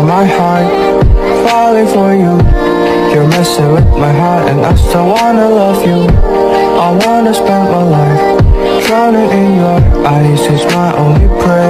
on my heart falling for you. You're messing with my heart and I still wanna love you. I wanna spend my life drowning in your eyes. It's my only prayer.